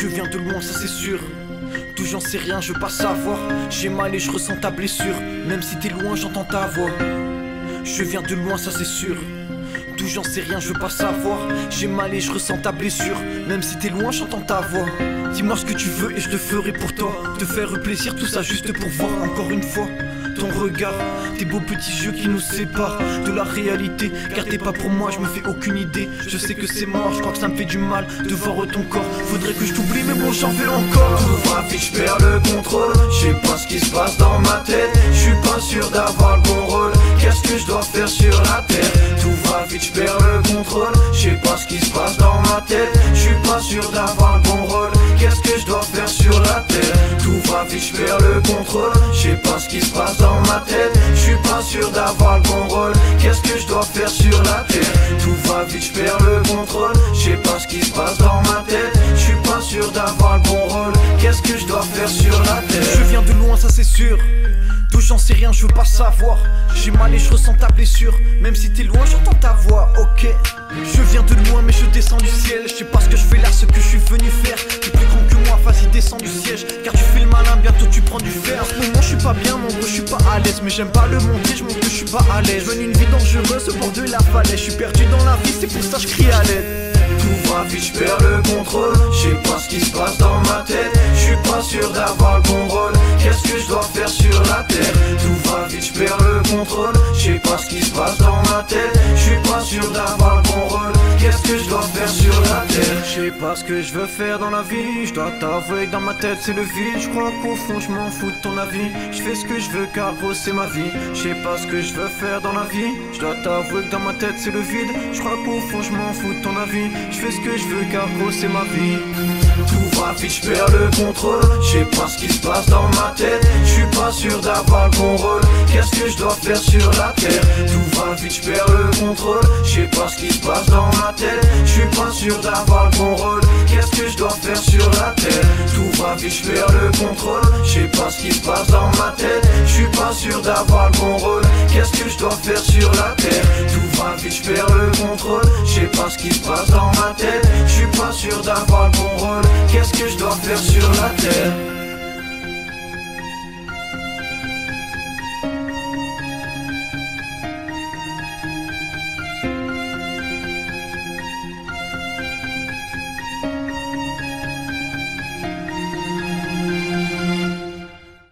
Je viens de loin, ça c'est sûr. D'où j'en sais rien, je veux pas savoir. J'ai mal et je ressens ta blessure. Même si t'es loin, j'entends ta voix. Je viens de loin, ça c'est sûr. D'où j'en sais rien, je veux pas savoir. J'ai mal et je ressens ta blessure. Même si t'es loin, j'entends ta voix. Dis-moi ce que tu veux et je le ferai pour toi. Te faire plaisir, tout ça juste pour voir encore une fois ton regard, tes beaux petits yeux qui nous séparent de la réalité. Car t'es pas pour moi, je me fais aucune idée. Je sais que c'est mort, je crois que ça me fait du mal de voir ton corps. Faudrait que je t'oublie, mais bon, j'en veux encore. Tout va vite, je perds le contrôle. Je sais pas ce qui se passe dans ma tête. Je suis pas sûr d'avoir le bon rôle. Qu'est-ce que je dois faire sur la terre? Tout va vite, je perds le contrôle. Je sais pas ce qui se passe dans ma tête. Je suis pas sûr d'avoir le bon rôle. Sûr d'avoir le bon rôle. Qu'est-ce que je dois faire sur la terre? Tout va vite, je perds le contrôle. Je sais pas ce qui se passe dans ma tête. Je suis pas sûr d'avoir le bon rôle. Qu'est-ce que je dois faire sur la terre? Je viens de loin, ça c'est sûr. D'où j'en sais rien, je veux pas savoir. J'ai mal et je ressens ta blessure. Même si t'es loin, j'entends ta voix, ok. Je viens de loin, mais je descends du ciel. Je sais pas ce que je fais là, ce que je suis venu faire. T'es plus grand que moi, vas-y, descends du siège. Car tu fais le malin, bientôt tu prends du fer. Bien, mon je suis pas à l'aise. Mais j'aime pas le monter, je montre que je suis pas à l'aise. Je une vie dangereuse au bord de la falaise. Je suis perdu dans la vie, c'est pour ça je crie à l'aide. Tout va vite, je perds le contrôle. Je sais pas ce qui se passe dans ma tête. Je suis pas sûr d'avoir le bon rôle. Qu'est-ce que je dois faire sur la terre? Tout va vite, je perds le contrôle. Je sais pas ce qui se passe dans ma tête. Je suis pas sûr d'avoir le bon rôle. Qu'est-ce que je dois faire sur la terre? Je sais pas ce que je veux faire dans la vie. Je dois t'avouer dans ma tête c'est le vide. Je crois qu'au fond je m'en fous de ton avis. Je fais ce que je veux car gros c'est ma vie. Je sais pas ce que je veux faire dans la vie. Je dois t'avouer que dans ma tête c'est le vide. Je crois qu'au fond je m'en fous de ton avis. Je fais ce que je veux car gros c'est ma vie. Tout va vite, je perds le contrôle. Je sais pas ce qui se passe dans ma tête. Je suis pas sûr d'avoir le bon rôle. Qu'est-ce que je dois faire sur la terre? Tout va vite, je perds le contrôle. Je sais pas ce qui se passe dans ma tête. Je suis pas sûr d'avoir Qu'est-ce que je dois faire sur la terre? Tout va vite, je perds le contrôle. Je sais pas ce qui se passe dans ma tête. Je suis pas sûr d'avoir le bon rôle. Qu'est-ce que je dois faire sur la terre? Tout va vite, je perds le contrôle. Je sais pas ce qui se passe dans ma tête. Je suis pas sûr d'avoir le bon rôle. Qu'est-ce que je dois faire sur la terre?